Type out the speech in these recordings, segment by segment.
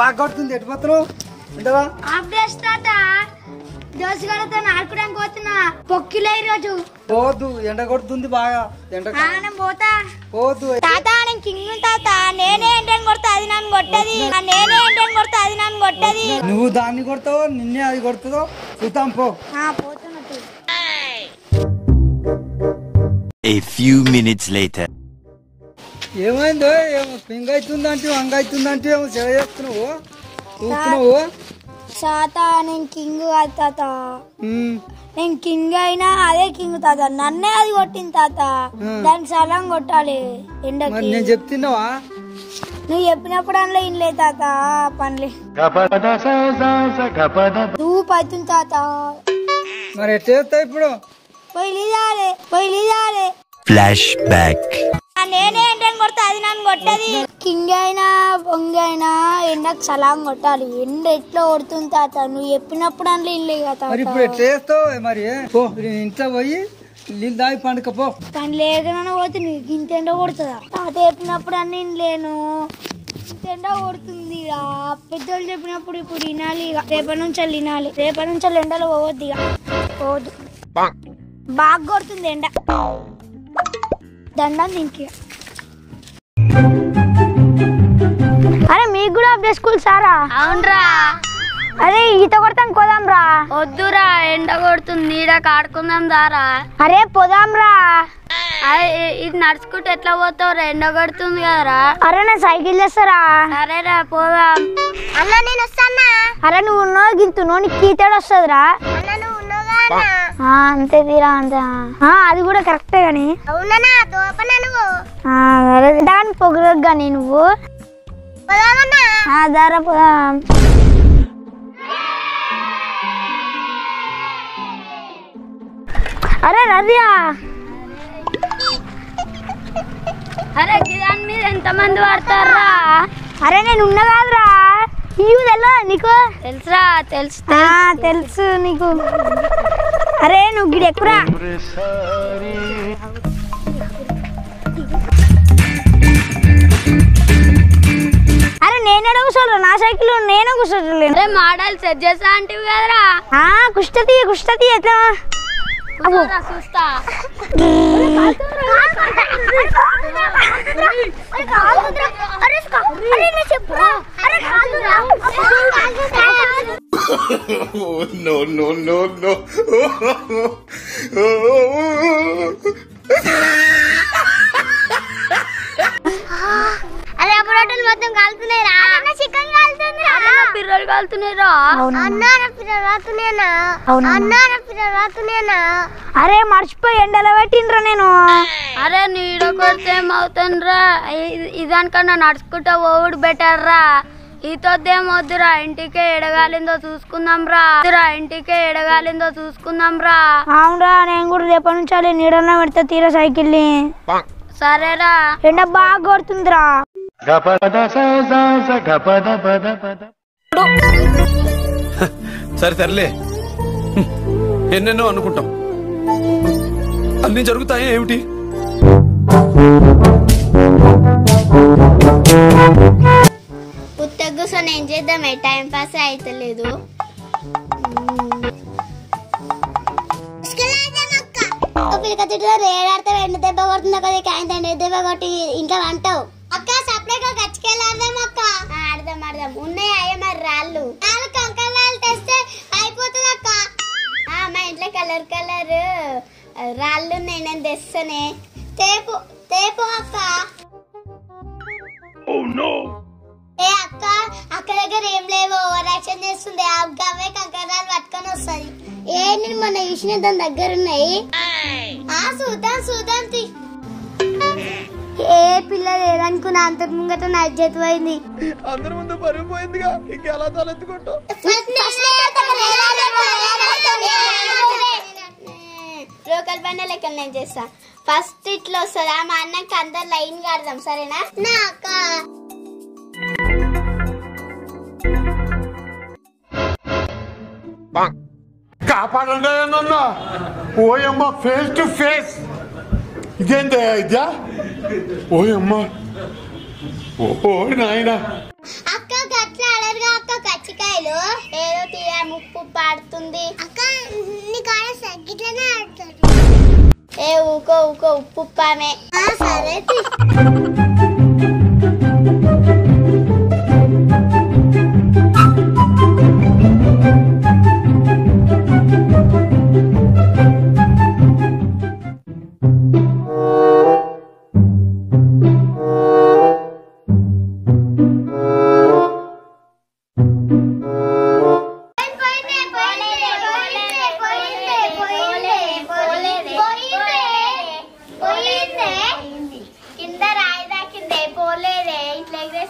బాగా కొడుతుంది. ఎటు పోతున్నావు? ఏంటవా అప్డేట్ తాత దోసగాడతో ఆడుకోవడానికి పోతున్నా. పొక్కిలే ఈరోజు. పోవద్దు ఎండ కొడుతుంది బాగా. ఎండ ఆనం పోతా. పోవద్దు తాత నేను కింగ్ తాత. నేనే ఏంటని కొడతా అది నన్ను కొట్టది. నేనే ఏంటని కొడతా అది నన్ను కొట్టది. నువ్వు దాన్ని కొడతావో నిన్నే అది కొడుతుందో? చూద్దాం పో. ఆ, పోతున్నట్టు A few minutes later. ఏమైందో ఏమో పింగ్ అవుతుందంటే వంగ అవుతుందంటే ఏమో చెవ చేస్తున్నావు? చూస్తున్నావు? తాత నేను కింగ్ తాత నేను కింగ్ అయినా అదే కింగ్ తాత. నన్నే అది కొట్టింది తాత. దాన్ని సలం కొట్టాలి మరి ఎండకి నేను చెప్తున్నావా? నువ్వు చెప్పినప్పుడు అందులో ఇన్లే తాత పనులే. నువ్వు పడుతుంది తాత. మరి ఎట్లా చేస్తావు ఇప్పుడు? పోయి లీదాలే పోయి లీదాలే Flashback. నేనే ఏంటని కొడతా అది నన్ను కొట్టది. కింగ్ అయినా పొంగి అయినా ఎండకు సలాం కొట్టాలి. ఎండ ఎట్లా కొడుతుంది తాత? నువ్వు చెప్పినప్పుడు అందులో ఇన్లే కదా మరి ఇప్పుడు ఎట్లా చేస్తావు? మరి? పో నేను ఇంట్లో పోయి నీళ్ళు దాగి పండుక పో. పని లేకనన్నా పోతే నీకు ఇంత ఎండ కొడుతుందా? తాత చెప్పినప్పుడు అన్ని లేను. ఇంత ఎండ కొడుతుంది ఇక పెద్దోళ్ళు చెప్పినప్పుడు ఇప్పుడు వినాలి ఇక రేపటి నుంచి వినాలి. రేపటి నుంచి ఎండలో పోవద్దు ఇక పోవద్దు బాగా కొడుతుంది ఎండ. దండం దీనికి. అరే మీకు కూడా అప్డే స్కూల్ సారా? అవునరా. అరే ఈత కొడతాం కోదాం రా వద్దురా ఎండ కొడుతుంది నీడకి ఆడుకుందాం దారా. అరే పోదాం రా అరే ఇది నడుచుకుంటూ ఎట్లా పోతావు ఎండ కొడుతుంది కదరా. అరే నేను సైకిల్ చేస్తారా? సరేరా పోదాం. అన్న నేను వస్తానా అరే నువ్వు ఉన్నావు గింతును నీకు ఈతాడు వస్తుందిరా. ఆ, అంతే తీరా అంతే. ఆ, అది కూడా కరెక్టే కానీ అవునా దోపన నువ్వు? దాని పొగరకు కానీ నువ్వు. దారా పోదాం. అరే రదియా అరే గిదాని మీద ఎంతమంది పడతారా అరే నేను ఉన్నా కాదురా. ఇయ్యూ తెల్లా నీకు? తెలుసురా తెలుసు ఆ, తెలుసు నీకు. అరే నువ్వు గిడి ఎక్కురా. అరే నేనే కూర్చోరు నా సైకిల్ నేనే కూర్చోలేను అరే మోడల్ సెట్ చేస్తా అంటివి కదరా. ఆ కుష్టతి కుష్టతి ఎట్లా? no, no, no, no. అరే అప్పుడు మొత్తం చికెన్ కాలుతున్నాయిరా. రాతున్నానా రాతున్నానా అరే మర్చిపోయి ఎండలో పెట్టిండ్రా నేను. అరే నీడ కొడితే ఏమవుతుందిరా? ఇ- ఇదానికన్నా నడుచుకుంటా ఓవుడు బెటర్ రా ఈతొద్దేం వద్దురా ఇంటికే ఎడగాలిందో చూసుకుందాం రా వద్దురా ఇంటికే ఎడగాలిందో చూసుకుందాం రా అవునరా నేను కూడా రేపటి నుంచి అలా నీడలో పెడతా తీరా సైకిల్ని. సరేరా. ఎండ బాగా కొడుతుందిరా. సరే సర్లే. ఎన్నెన్నో అనుకుంటాం. అన్ని జరుగుతాయి ఏమిటి? కూర్చొని ఏం చేద్దామే టైం పాస్ అయితలేదు. ఏడాడితే ఎండ దెబ్బ కొడుతుంది కదా కాయంత ఎండ దెబ్బ కొట్టి ఇంట్లో అంటావు. అక్క సపరేట్గా గచ్చికెళ్ళాడదాం అక్క. ఆడదాం ఆడదాం. ఉన్నాయి అయ్యా మరి రాళ్ళు. రాళ్ళు కంకర రాళ్ళు తెస్తే అయిపోతుంది అక్క. ఆ, మా ఇంట్లో కలర్ కలర్. రాళ్ళు ఉన్నాయి నేను తెస్తానే. తేపు తేపు అక్క. అక్క అక్క దగ్గర ఏం లేవు ఓవర్ యాక్షన్ చేస్తుంది. గవ్వే కంకరాలు పట్టుకొని వస్తుంది. ఏ నేను మొన్న చూసిన దాని దగ్గర ఉన్నాయి. ఆ చూద్దాం చూద్దాం తీ. ఏ పిల్ల లేదనుకున్నా అంత ముంగట నా ఇజ్జత్ పోయింది. అందరి ముందు పరుగు పోయిందిగా. ఇంకెలా తలెత్తుకుంటావు? లోకల్ బండ లెక్క నేను చేస్తా. ఫస్ట్ ఇట్లా వస్తుంది. మా అన్నకి అందరు లైన్ కడదాం సరేనా? నా అక్క. కాపాడండి నన్ను ఓయమ్మ ఫేస్ టు ఫేస్ ఇదేంటే ఇదా ఓయమ్మ ఓ నాయన అక్క గట్ల అలరుగా అక్క కచ్చికాయలు ఏదో తీయ ముప్పు పాడుతుంది అక్క నీ కాడ సగ్గిట్లనే ఆడుతుంది ఏ ఊకో ఊకో ఉప్పు పామే సరే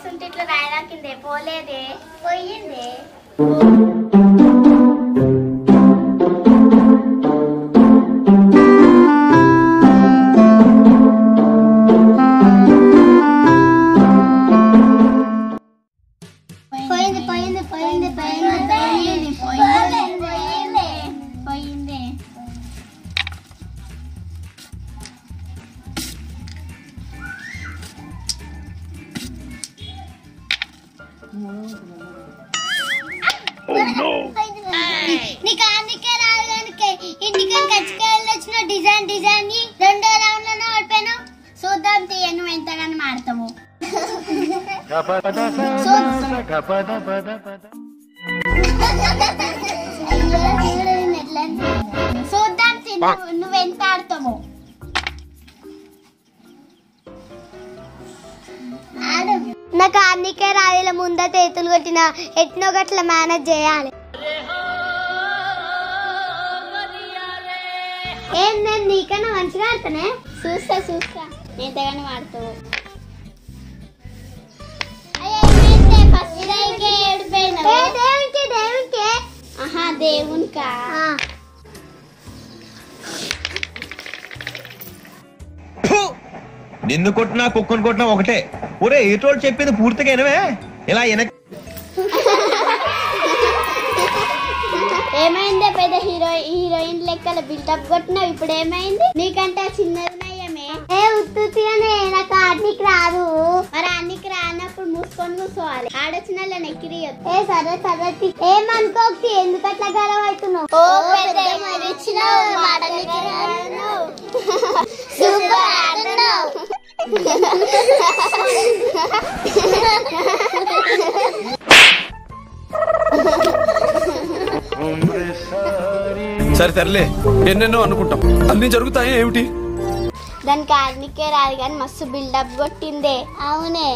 ప్లేస్ ఉంటే ఇట్లా రాయడానికి పోలేదే? పోయిందే? నీకు అందుకే రాదు కనుక ఇంటికి కచ్చికాయలు వచ్చిన డిజైన్ డిజైన్ని రెండో రౌండ్లోనే చూద్దాం తీయ నువ్వు ఎంతగానో మాడతాము చూద్దాం నువ్వెంత ఆడతావు. నాకు అన్నికే రాలేల ముందే తేతులు కొట్టిన ఎట్నో గట్ల మేనేజ్ చేయాలి. ఏం నేను నీకన్నా మంచిగా ఆడతానే? చూస్తా చూస్తా. ఎంతగానో ఆడతావు దేవునికి నిన్ను కొట్టినా కుక్కను కొట్టినా ఒకటే. ఒరే ఏటోళ్ళు చెప్పింది పూర్తిగా వినవే. ఇలా వెనక ఏమైందే పెద్ద హీరో హీరోయిన్ లెక్కల బిల్డప్ కొట్టినావు? ఇప్పుడు ఏమైంది? నీకంటే చిన్నది నయ్యమే. ఏ ఉత్తుగానే నాకు ఆడికి రాదు. మరి అన్నికి రానప్పుడు మూసుకొని కూర్చోవాలి. ఆడొచ్చిన ఎక్కిరియొద్దు ఏ సరే సరే తి. ఏమనుకోకి ఎందుకు అట్లా గర్వం అవుతున్నావు? ఓ పెద్ద సూపర్ ఆడుతున్నావు. సరే తరలే ఎన్నెన్నో అనుకుంటాం. అన్ని జరుగుతాయి ఏమిటి? దానికి ఆర్నికే రాదు కానీ మస్తు బిల్డప్ కొట్టిందే. అవునే.